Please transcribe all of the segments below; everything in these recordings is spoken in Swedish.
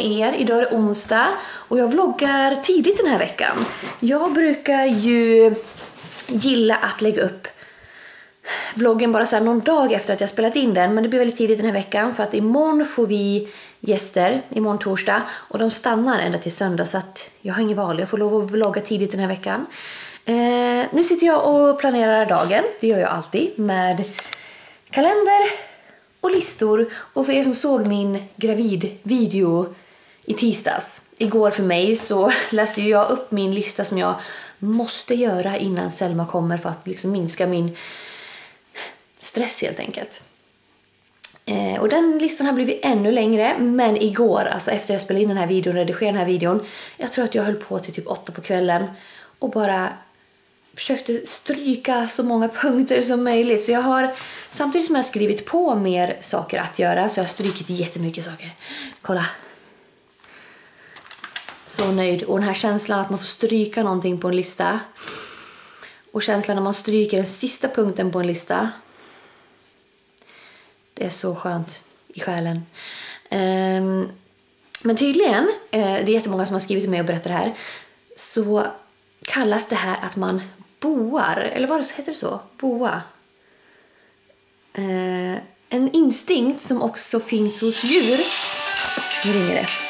Med er. Idag är det onsdag och jag vloggar tidigt den här veckan. Jag brukar ju gilla att lägga upp vloggen bara så här någon dag efter att jag spelat in den. Men det blir väldigt tidigt den här veckan för att imorgon får vi gäster, imorgon torsdag. Och de stannar ända till söndag så att jag har inget val. Jag får lov att vlogga tidigt den här veckan. Eh, nu sitter jag och planerar dagen. Det gör jag alltid med kalender och listor. Och för er som såg min gravidvideo i tisdags, igår för mig, så läste jag upp min lista som jag måste göra innan Selma kommer för att liksom minska min stress helt enkelt. Eh, och den listan har blivit ännu längre, men igår, alltså efter jag spelade in den här videon, redigerade den här videon, jag tror att jag höll på till typ åtta på kvällen och bara försökte stryka så många punkter som möjligt. Så jag har, samtidigt som jag har skrivit på mer saker att göra, så jag har strykit jättemycket saker. Kolla. Så nöjd. Och den här känslan att man får stryka någonting på en lista. Och känslan när man stryker den sista punkten på en lista. Det är så skönt i själen. Um, men tydligen, eh, det är jättemånga som har skrivit till mig och berättat det här, så kallas det här att man boar, eller vad heter det så? Boa. Eh, en instinkt som också finns hos djur. Nu ringer det.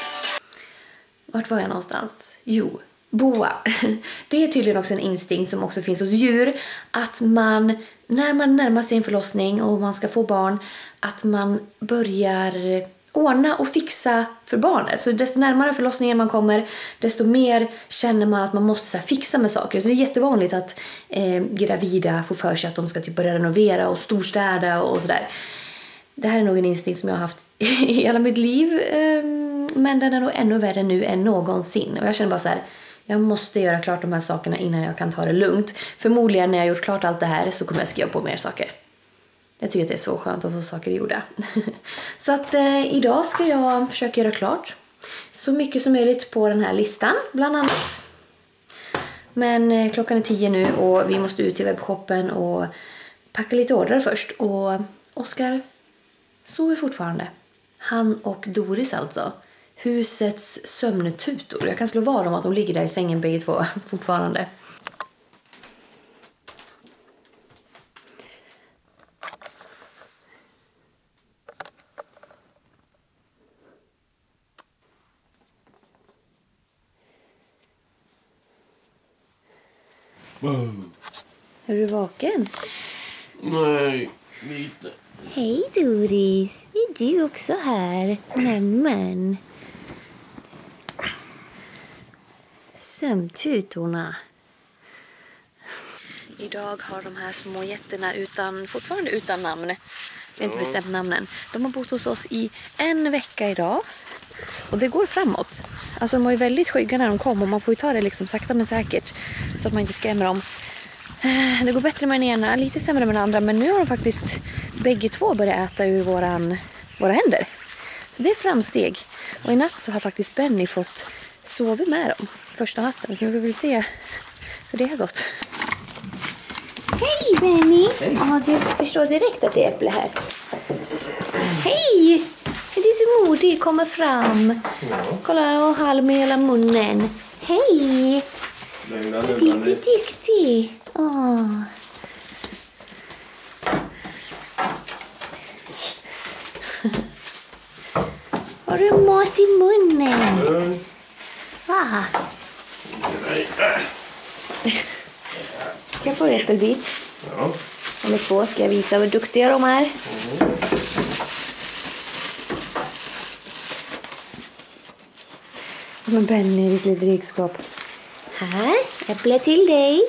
Vart var jag någonstans? Jo, boa. Det är tydligen också en instinkt som också finns hos djur. Att man, när man närmar sig en förlossning och man ska få barn, att man börjar ordna och fixa för barnet. Så desto närmare förlossningen man kommer, desto mer känner man att man måste så fixa med saker. Så det är jättevanligt att eh, gravida får för sig att de ska typ börja renovera och storstäda och sådär. Det här är nog en instinkt som jag har haft i hela mitt liv. Ehm, men den är nog ännu värre nu än någonsin. Och jag känner bara så här, jag måste göra klart de här sakerna innan jag kan ta det lugnt. Förmodligen när jag gjort klart allt det här så kommer jag skriva på mer saker. Jag tycker att det är så skönt att få saker gjorda. så att eh, idag ska jag försöka göra klart så mycket som möjligt på den här listan, bland annat. Men eh, klockan är tio nu och vi måste ut till webbshoppen och packa lite ordrar först. Och Oskar sover fortfarande. Han och Doris alltså. Husets sömntutor. Jag kan slå vad om att de ligger där i sängen bägge två fortfarande. Wow. Är du vaken? Nej, lite. Hej Doris! Är du också här? Nämen. Sömntutorna. Idag har de här små jätterna utan, fortfarande utan namn. Vi har inte bestämt namnen. De har bott hos oss i en vecka idag. Och det går framåt. Alltså de var ju väldigt skygga när de kom och man får ju ta det liksom sakta men säkert. Så att man inte skrämmer dem. Eh, Det går bättre med den ena, lite sämre med den andra. Men nu har de faktiskt bägge två börjat äta ur våran, våra händer. Så det är framsteg. Och i natt så har faktiskt Benny fått sova med dem första natten. Så nu får vi se hur det har gått. Hej Benny! Hej. Ja, du förstår direkt att det är äpple här. Hej! Du är så modig, kommer fram. Kolla, han har halm med hela munnen. Hej! Lugna Du är så duktig. Åh. Har du mat i munnen? Va? Ska jag få en äppelbit? Ja. Eller två. Ska jag visa hur duktiga de är? Men Benny, ditt lilla drygskap. Här, äpple till dig.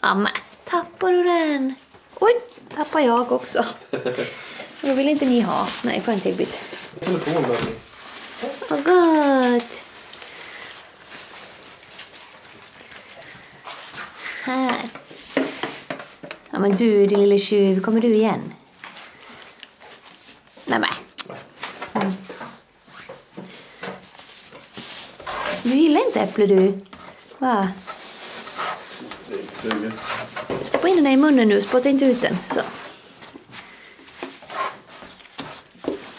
Ja, men Tappar du den? Oj, tappar jag också. Då vill inte ni ha. Nej, får en till bit. Vad gott! Här. Ja, men du, din lille tjuv, kommer du igen? Nej, men. Mm. Du gillar inte äpple, du? Va? Suget. Stoppa in den i munnen nu, spotta inte ut den. Så.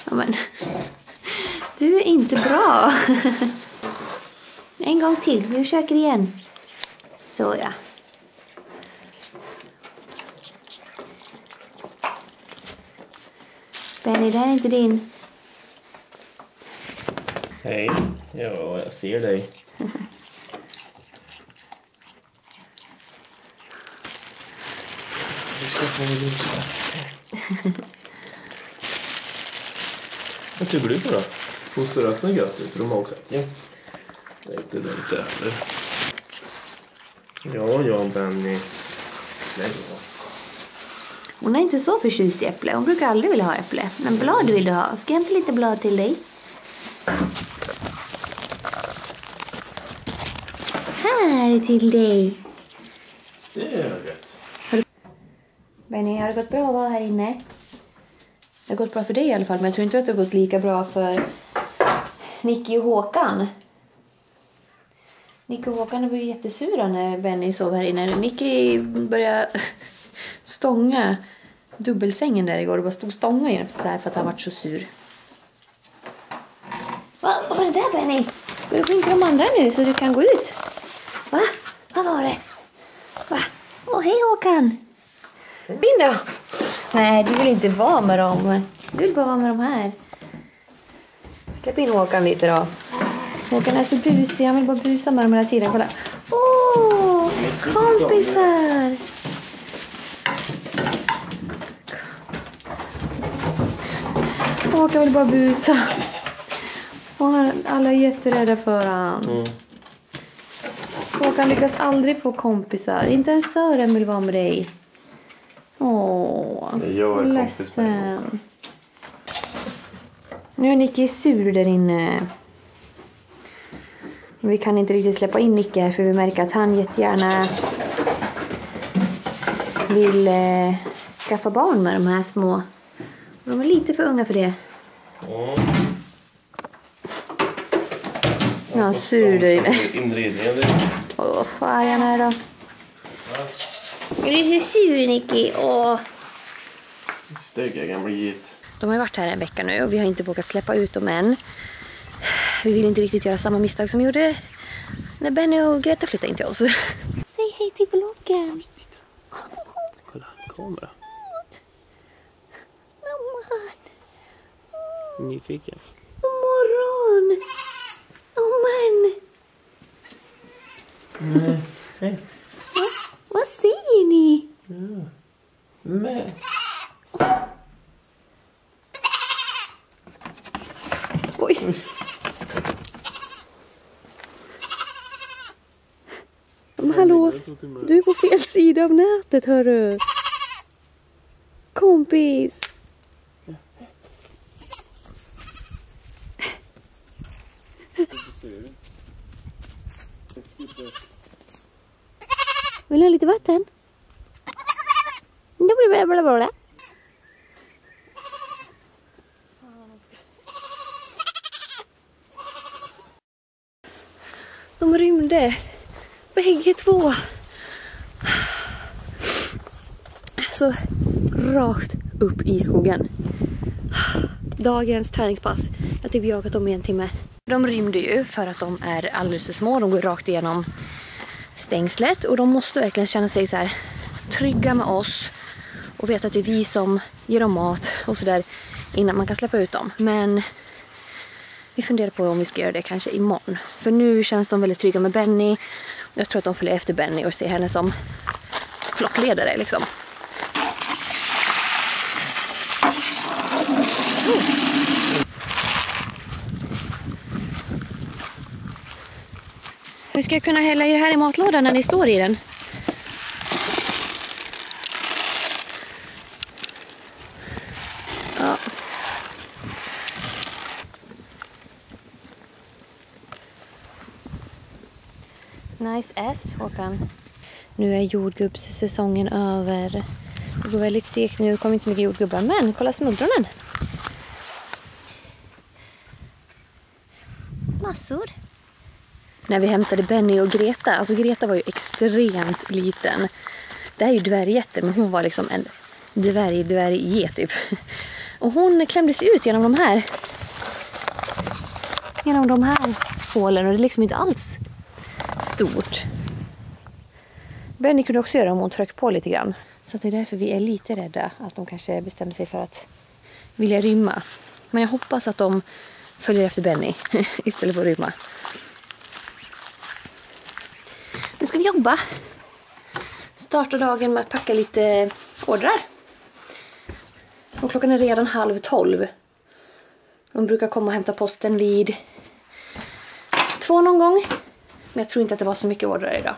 Ja, men. Du är inte bra. En gång till, vi försöker igen. Så ja. Benny, det här är inte din. Hej. Ja, jag ser dig. Vi lyssna. Vad tycker du på då? Fosterrötterna är gött ut, för de har också äggen. Det är inte dumt det heller. Ja, ja, Benny. Nej, ja. Hon är inte så förtjust i äpple. Hon brukar aldrig vilja ha äpple. Men blad vill du ha. Ska jag hämta lite blad till dig? Här till dig. Det är rätt. Benny, eh, har det gått bra att vara här inne? Det har gått bra för dig i alla fall, men jag tror inte att det har gått lika bra för Nicky och Håkan. Nicky och Håkan blev jättesura när Benny sov här inne. Nicky började stånga dubbelsängen där igår och bara stod stånga i den så här för att han var så sur. Va? Vad var det där Benny? Ska du gå in till de andra nu så du kan gå ut? Va? Vad var det? Va? Åh, hej Håkan! In då! Nej, du vill inte vara med dem. Du vill bara vara med de här. Släpp in Håkan lite då. Håkan är så busig. Han vill bara busa med dem hela tiden. Kolla. Åh, kompisar! Håkan vill bara busa. Och alla är jätterädda för han. Mm. Håkan lyckas aldrig få kompisar. Inte ens Sören vill vara med dig. Åh, jag är ledsen. Nu är Nicky sur där inne. Vi kan inte riktigt släppa in Nicky här för vi märker att han jättegärna vill eh, skaffa barn med de här små. De är lite för unga för det. Mm. Ja, sur där inne. Inredningen, Åh, vad arg han är då. Är du så sur Nicky? Åh. Stygga gamla git. De har varit här en vecka nu och vi har inte vågat släppa ut dem än. Vi vill inte riktigt göra samma misstag som vi gjorde när Benny och Greta flyttade in till oss. Säg hej till vloggen. Kolla, kamera. Nyfiken. God morgon! Åh men! Nej. Hej. Vad säger ni? Men. Oj. Men hallå, du är på fel sida av nätet hörru. Kompis. Vill du ha lite vatten? Det blir. De rymde. Bägge två. Så rakt upp i skogen. Dagens träningspass. Jag har typ jagat dem i en timme. De rymde ju för att de är alldeles för små. De går rakt igenom stängslet och de måste verkligen känna sig så här trygga med oss och veta att det är vi som ger dem mat och sådär innan man kan släppa ut dem. Men vi funderar på om vi ska göra det kanske imorgon. För nu känns de väldigt trygga med Benny. Jag tror att de följer efter Benny och ser henne som flockledare liksom. Hur ska jag kunna hälla i det här i matlådan när ni står i den. Nice ass, Håkan. Nu är jordgubbssäsongen över. Det går väldigt segt nu. Det kommer inte så mycket jordgubbar. Men kolla smultronen! Massor. När vi hämtade Benny och Greta. Alltså Greta var ju extremt liten. Det här är ju dvärgjätter, men hon var liksom en dvärg dvärgge typ. Och hon klämde sig ut genom de här genom de här hålen och det är liksom inte alls stort. Benny kunde också göra om hon tryckte på lite grann. Så det är därför vi är lite rädda att de kanske bestämmer sig för att vilja rymma. Men jag hoppas att de följer efter Benny istället för att rymma. Nu ska vi jobba. Starta dagen med att packa lite ordrar. Och klockan är redan halv tolv. De brukar komma och hämta posten vid två någon gång. Men jag tror inte att det var så mycket ordrar idag.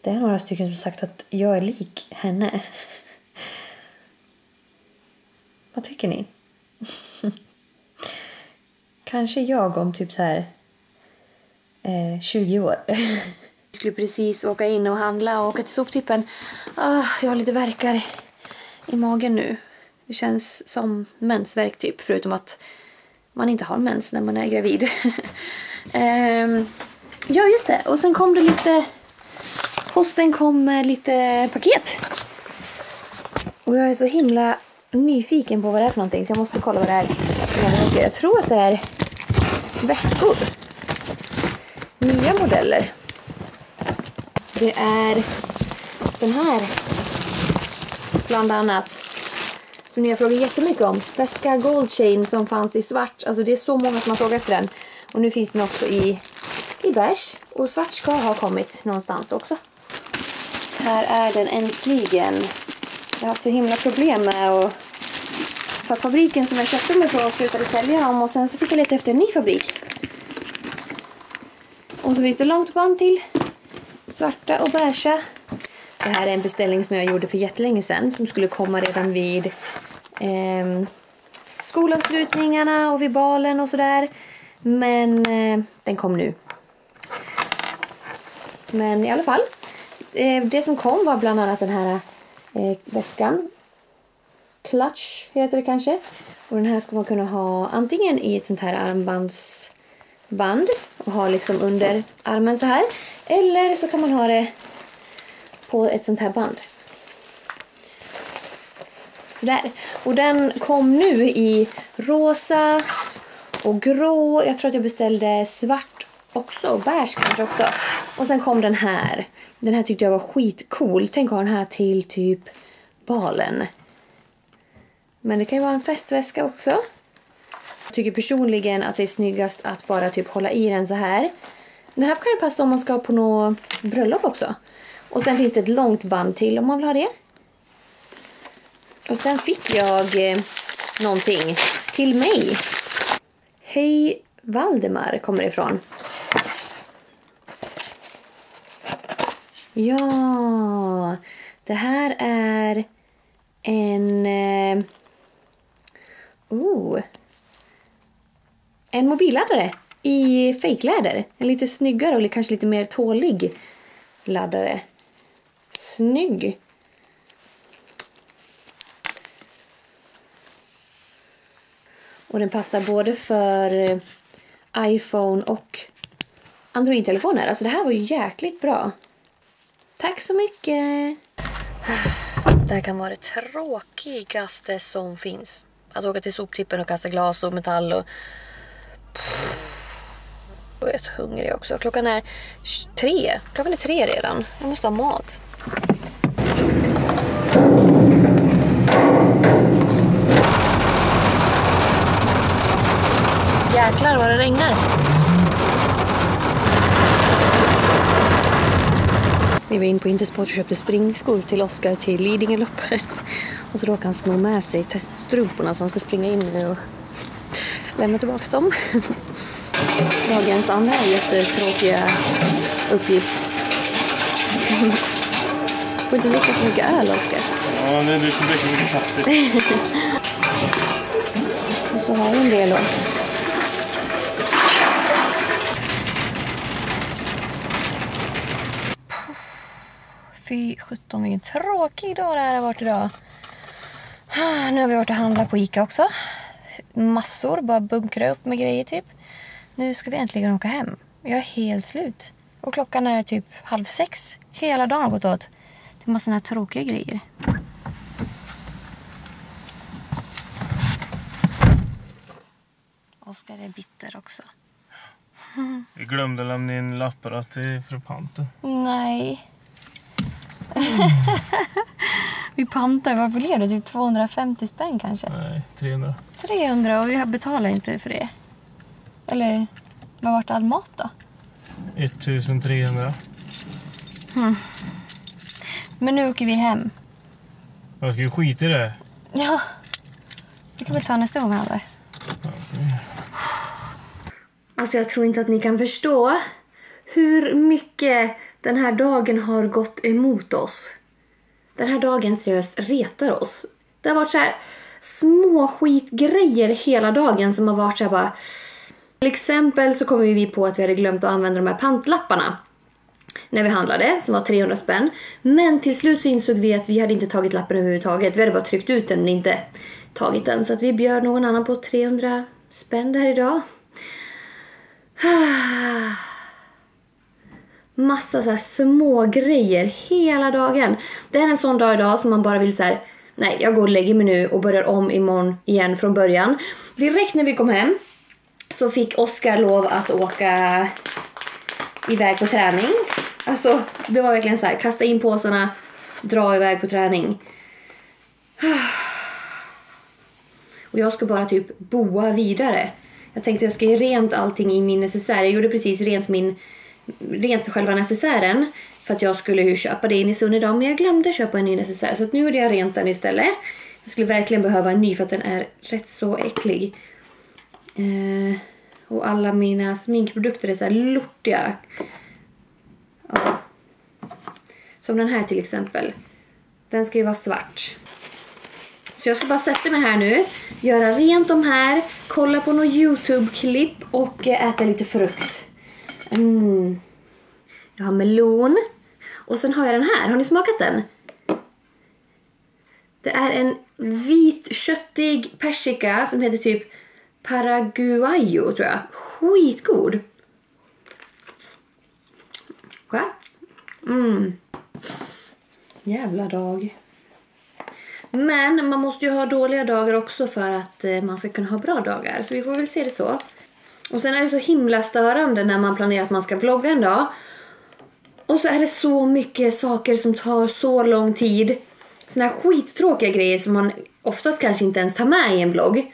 Det är några stycken som sagt att jag är lik henne. Vad tycker ni? Kanske jag om typ så här eh, 20 år. Jag skulle precis åka in och handla och åka till soptippen. Ah, jag har lite verkar i magen nu. Det känns som mensvärk typ, förutom att man inte har mens när man är gravid. ehm, ja, just det. Och sen kom det lite... Posten kom med lite paket. Och jag är så himla nyfiken på vad det är för någonting så jag måste kolla vad det är. Jag tror att det är väskor. Nya modeller. Det är den här bland annat som ni har frågat jättemycket om. Veska Gold Chain som fanns i svart. Alltså det är så många som har frågat efter den. Och nu finns den också i, i beige. Och svart ska ha kommit någonstans också. Här är den äntligen. Jag har haft så himla problem med att... För fabriken som jag köpte mig på slutade sälja dem och sen så fick jag leta efter en ny fabrik. Och så finns det långt band till. Svarta och beiga. Det här är en beställning som jag gjorde för jättelänge sedan som skulle komma redan vid eh, skolavslutningarna och vid balen och sådär. Men eh, den kom nu. Men i alla fall. Eh, det som kom var bland annat den här eh, väskan. Clutch heter det kanske. Och den här ska man kunna ha antingen i ett sånt här armbands... Band, och ha liksom under armen så här. Eller så kan man ha det på ett sånt här band. Sådär. Och den kom nu i rosa och grå. Jag tror att jag beställde svart också. Och beige kanske också. Och sen kom den här. Den här tyckte jag var skitcool. Tänk att ha den här till typ balen. Men det kan ju vara en festväska också. Jag tycker personligen att det är snyggast att bara typ hålla i den så här. Den här kan ju passa om man ska på något bröllop också. Och sen finns det ett långt band till om man vill ha det. Och sen fick jag eh, någonting till mig. Hej Valdemar kommer ifrån. Ja, det här är en... Eh, oh, en mobilladdare i fejkläder. En lite snyggare och kanske lite mer tålig laddare. Snygg! Och den passar både för eh, iPhone och Android-telefoner. Alltså det här var ju jäkligt bra. Tack så mycket! Det här kan vara det tråkigaste som finns. Att åka till soptippen och kasta glas och metall och... Jag är så hungrig också. Klockan är tre. Klockan är tre redan. Jag måste ha mat. Jäklar vad det regnar. Vi var in på Intersport och köpte springskor till Oskar till Lidingöloppet. Och så råkade han sno med sig teststrumporna så han ska springa in nu och lämna tillbaka dem. Dagens andra jättetråkiga uppgift. Får inte dricka så mycket öl, Oskar. Ja, det är du som dricker mycket Pepsi. Och så har vi en del då. Fy sjutton vilken tråkig dag det här har varit idag. Ah, Nu har vi varit och handlat på Ica också. Massor, bara bunkra upp med grejer typ. Nu ska vi äntligen åka hem. Jag är helt slut. Och klockan är typ halv sex. Hela dagen har gått åt till massa här tråkiga grejer. Oskar är bitter också. Jag glömde lämna in lapparna till fru Panten. Nej. vi pantar, vad blev det? Typ 250 spänn kanske? Nej, 300. 300 och vi betalar inte för det. Eller vad vart all mat då? 1300. Men nu åker vi hem. Jag ska ju skita i det. Ja. Det kan vi ta nästa gång vi handlar. Alltså jag tror inte att ni kan förstå hur mycket den här dagen har gått emot oss. Den här dagen seriöst retar oss. Det har varit så här små skitgrejer hela dagen som har varit så här bara... Till exempel så kom vi på att vi hade glömt att använda de här pantlapparna när vi handlade, som var 300 spänn. Men till slut så insåg vi att vi hade inte tagit lappen överhuvudtaget. Vi hade bara tryckt ut den men inte tagit den. Så att vi bjöd någon annan på 300 spänn där idag. Massa så här små grejer hela dagen. Det är en sån dag idag som man bara vill så här, nej jag går och lägger mig nu och börjar om imorgon igen från början. Direkt när vi kom hem så fick Oskar lov att åka iväg på träning. Alltså, det var verkligen så här, kasta in påsarna, dra iväg på träning. Och jag ska bara typ boa vidare. Jag tänkte jag ska ge rent allting i min necessär. Jag gjorde precis rent min rent själva necessären för att jag skulle ju köpa det in i Sunn idag men jag glömde köpa en ny necessär så att nu gjorde jag rent den istället. Jag skulle verkligen behöva en ny för att den är rätt så äcklig. Eh, och alla mina sminkprodukter är så här lortiga. Ja. Som den här till exempel. Den ska ju vara svart. Så jag ska bara sätta mig här nu, göra rent de här, kolla på några Youtube-klipp och eh, äta lite frukt. Jag har melon. Och sen har jag den här. Har ni smakat den? Det är en vit köttig persika som heter typ Paraguayo tror jag. Skitgod. Va? Mm. Jävla dag. Men man måste ju ha dåliga dagar också för att eh, man ska kunna ha bra dagar. Så vi får väl se det så. Och sen är det så himla störande när man planerar att man ska vlogga en dag. Och så är det så mycket saker som tar så lång tid. Såna här skittråkiga grejer som man oftast kanske inte ens tar med i en vlogg.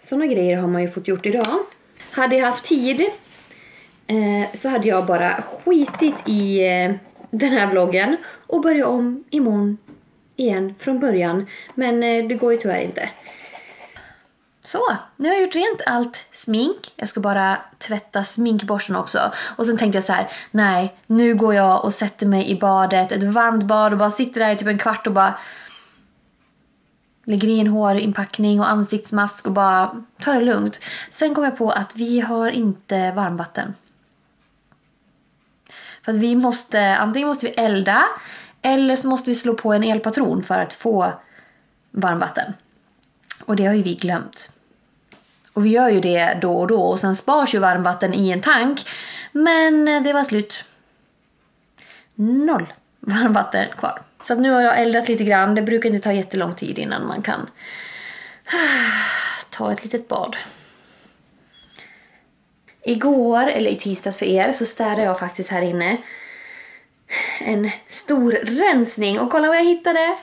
Såna grejer har man ju fått gjort idag. Hade jag haft tid eh, så hade jag bara skitit i eh, den här vloggen och börjat om imorgon igen från början. Men eh, det går ju tyvärr inte. Så, nu har jag gjort rent allt smink. Jag ska bara tvätta sminkborsten också. Och sen tänkte jag så här, nej, nu går jag och sätter mig i badet, ett varmt bad och bara sitter där i typ en kvart och bara lägger i en hårinpackning och ansiktsmask och bara tar det lugnt. Sen kom jag på att vi har inte varmvatten. För att vi måste, antingen måste vi elda eller så måste vi slå på en elpatron för att få varmvatten. Och det har ju vi glömt. Och vi gör ju det då och då och sen spars ju varmvatten i en tank. Men det var slut. Noll varmvatten kvar. Så att nu har jag eldat lite grann. Det brukar inte ta jättelång tid innan man kan ta ett litet bad. Igår, eller i tisdags för er, så städade jag faktiskt här inne en stor rensning. Och kolla vad jag hittade!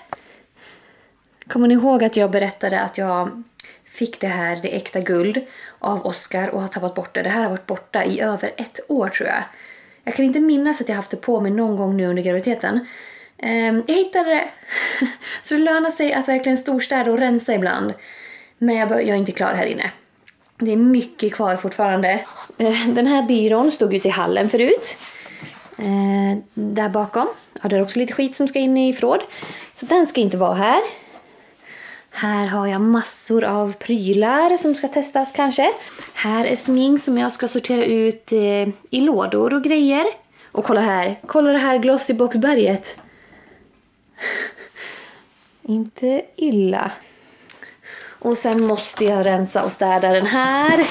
Kommer ni ihåg att jag berättade att jag fick det här, det äkta guld, av Oscar och har tappat bort det. Det här har varit borta i över ett år tror jag. Jag kan inte minnas att jag haft det på mig någon gång nu under graviditeten. Ehm, jag hittade det. Så det lönar sig att verkligen storstäda och rensa ibland. Men jag, jag är inte klar här inne. Det är mycket kvar fortfarande. Eh, den här byrån stod ute i hallen förut. Eh, där bakom. Ja, det är också lite skit som ska in i förråd. Så den ska inte vara här. Här har jag massor av prylar som ska testas kanske. Här är smink som jag ska sortera ut eh, i lådor och grejer. Och kolla här. Kolla det här Glossybox-berget. Inte illa. Och sen måste jag rensa och städa den här.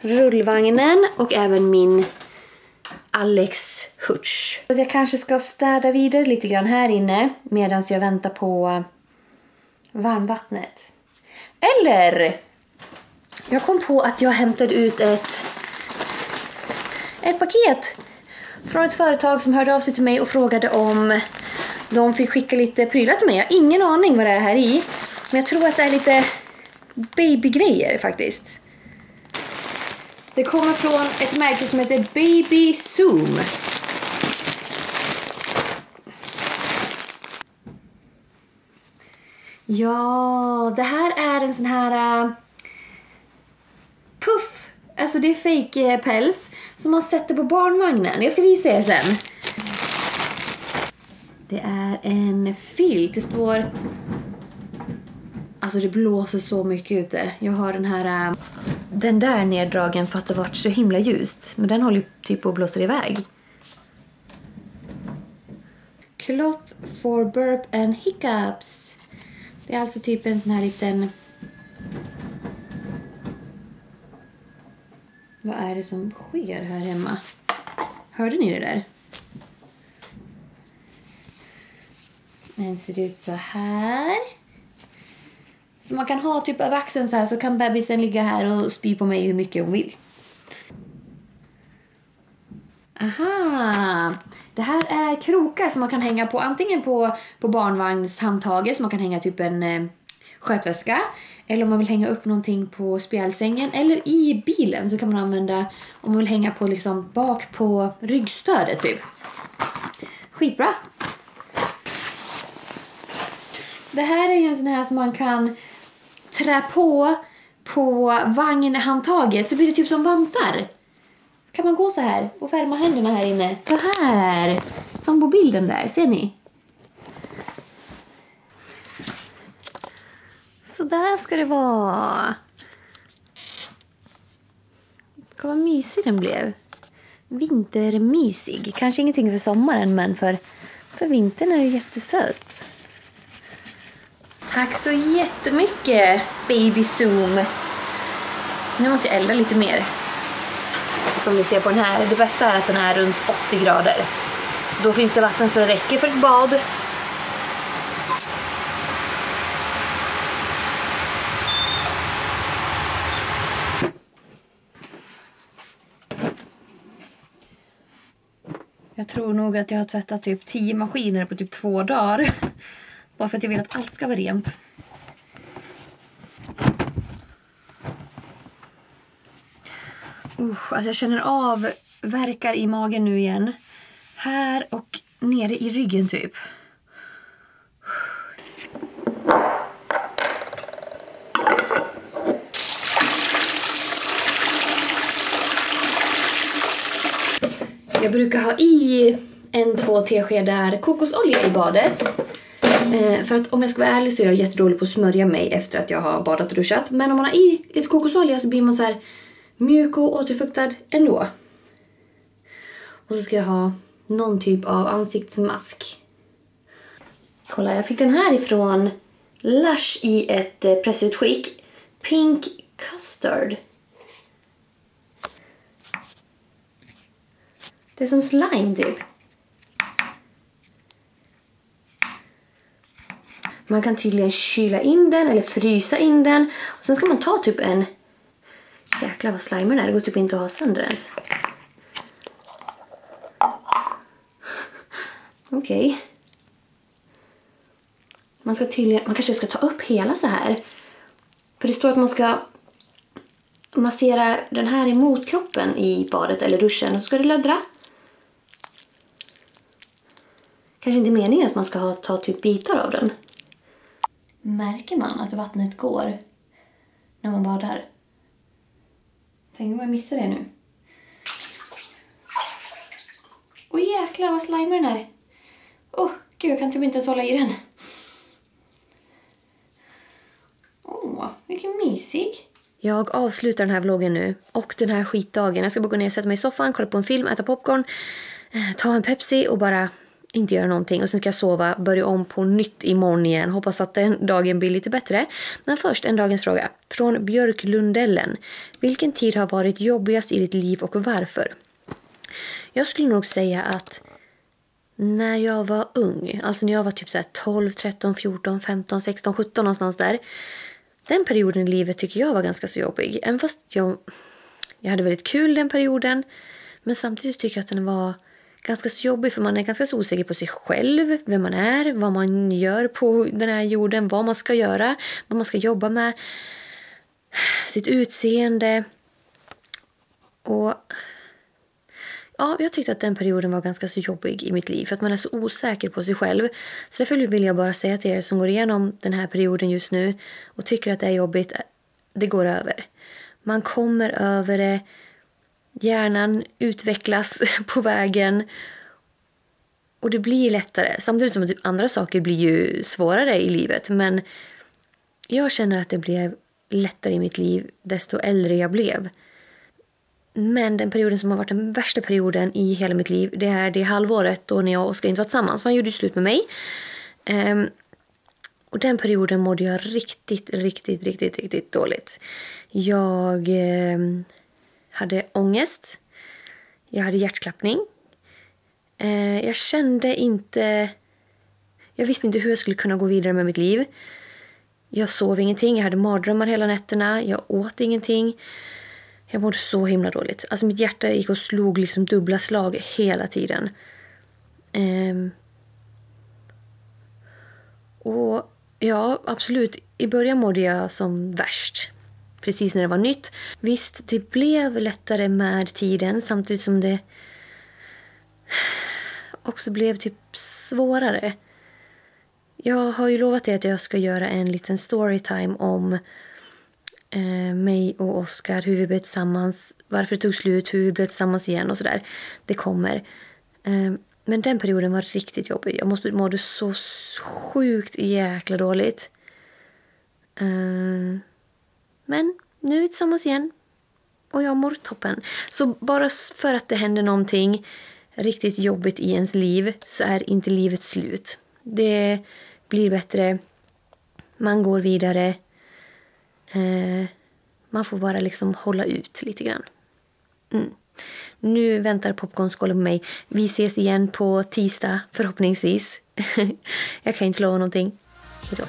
Rullvagnen och även min Alex Hutch. Jag kanske ska städa vidare lite grann här inne medan jag väntar på varmvattnet. Eller! Jag kom på att jag hämtade ut ett, ett paket från ett företag som hörde av sig till mig och frågade om de fick skicka lite prylar till mig. Jag har ingen aning vad det är här i. Men jag tror att det är lite babygrejer faktiskt. Det kommer från ett märke som heter Baby Zoom. Ja, det här är en sån här uh, puff. Alltså det är fake äh, päls som man sätter på barnvagnen. Jag ska visa er sen. Det är en filt. Det står... Alltså det blåser så mycket ute. Jag har den här... Uh, den där neddragen för att det varit så himla ljust. Men den håller typ på att blåsa iväg. Cloth for burp and hiccups. Det är alltså typ en sån här liten... Vad är det som sker här hemma? Hörde ni det där? Den ser ut så här. Så man kan ha typ över axeln så här så kan bebisen ligga här och spy på mig hur mycket hon vill. Aha! Det här är krokar som man kan hänga på antingen på, på barnvagnshandtaget som man kan hänga typ en eh, skötväska eller om man vill hänga upp någonting på spjälsängen eller i bilen så kan man använda om man vill hänga på liksom bak på ryggstödet typ. Skitbra! Det här är ju en sån här som man kan trä på på vagnhandtaget så blir det typ som vantar. Kan man gå så här och värma händerna här inne. Så här. Som på bilden där. Ser ni? Så där ska det vara. Kolla vad mysig den blev. Vintermysig. Kanske ingenting för sommaren men för, för vintern är det jättesött. Tack så jättemycket Baby Zoom. Nu måste jag elda lite mer. Som ni ser på den här. Det bästa är att den är runt 80 grader. Då finns det vatten så det räcker för ett bad. Jag tror nog att jag har tvättat typ 10 maskiner på typ två dagar. Bara för att jag vill att allt ska vara rent. Usch, alltså jag känner av verkar i magen nu igen. Här och nere i ryggen typ. Jag brukar ha i en, två teskedar kokosolja i badet. Eh, för att om jag ska vara ärlig så är jag jättedålig på att smörja mig efter att jag har badat och duschat. Men om man har i lite kokosolja så blir man så här mjuk och återfuktad ändå. Och så ska jag ha någon typ av ansiktsmask. Kolla, jag fick den här ifrån Lush i ett eh, pressutskick. Pink Custard. Det är som slime typ. Man kan tydligen kyla in den eller frysa in den. Och sen ska man ta typ en... Jäklar vad slimer det är. Det går typ inte att ha sönder ens. Okej. Okay. Man ska tydligen... Man kanske ska ta upp hela så här. För det står att man ska massera den här emot kroppen i badet eller duschen och så ska det löddra. Kanske inte meningen att man ska ha, ta typ bitar av den. Märker man att vattnet går när man badar? Tänk om jag missar det nu. Åh oh, jäklar vad slimer den är. Åh, oh, gud jag kan typ inte ens hålla i den. Åh, oh, vilken mysig. Jag avslutar den här vloggen nu och den här skitdagen. Jag ska bara gå ner och sätta mig i soffan, kolla på en film, äta popcorn, eh, ta en Pepsi och bara inte göra någonting. Och sen ska jag sova, börja om på nytt imorgon igen. Hoppas att den dagen blir lite bättre. Men först en dagens fråga. Från Björklundellen. Vilken tid har varit jobbigast i ditt liv och varför? Jag skulle nog säga att när jag var ung, alltså när jag var typ så 12, 13, 14, 15, 16, 17 någonstans där. Den perioden i livet tycker jag var ganska så jobbig. Även fast jag, jag hade väldigt kul den perioden. Men samtidigt tycker jag att den var ganska så jobbig för man är ganska så osäker på sig själv, vem man är, vad man gör på den här jorden, vad man ska göra, vad man ska jobba med, sitt utseende. Och ja, jag tyckte att den perioden var ganska så jobbig i mitt liv för att man är så osäker på sig själv. Så därför vill jag bara säga till er som går igenom den här perioden just nu och tycker att det är jobbigt, det går över. Man kommer över det Hjärnan utvecklas på vägen och det blir lättare. Samtidigt som typ andra saker blir ju svårare i livet. Men jag känner att det blev lättare i mitt liv desto äldre jag blev. Men den perioden som har varit den värsta perioden i hela mitt liv det är det halvåret då när jag och Oskar inte var tillsammans. Han gjorde ju slut med mig. Um, och den perioden mådde jag riktigt, riktigt, riktigt, riktigt dåligt. Jag um, hade ångest. Jag hade hjärtklappning. Eh, jag kände inte... Jag visste inte hur jag skulle kunna gå vidare med mitt liv. Jag sov ingenting, jag hade mardrömmar hela nätterna, jag åt ingenting. Jag mådde så himla dåligt. Alltså mitt hjärta gick och slog liksom dubbla slag hela tiden. Eh, och ja, absolut. I början mådde jag som värst precis när det var nytt. Visst, det blev lättare med tiden samtidigt som det också blev typ svårare. Jag har ju lovat er att jag ska göra en liten storytime om eh, mig och Oskar, hur vi blev tillsammans, varför det tog slut, hur vi blev tillsammans igen och sådär. Det kommer. Eh, men den perioden var riktigt jobbig. Jag måste, mådde så sjukt jäkla dåligt. Eh, men nu är vi tillsammans igen och jag mår toppen. Så bara för att det händer någonting riktigt jobbigt i ens liv så är inte livet slut. Det blir bättre. Man går vidare. Eh, man får bara liksom hålla ut lite grann. Mm. Nu väntar popcornskålen på mig. Vi ses igen på tisdag, förhoppningsvis. jag kan inte lova någonting. Hejdå.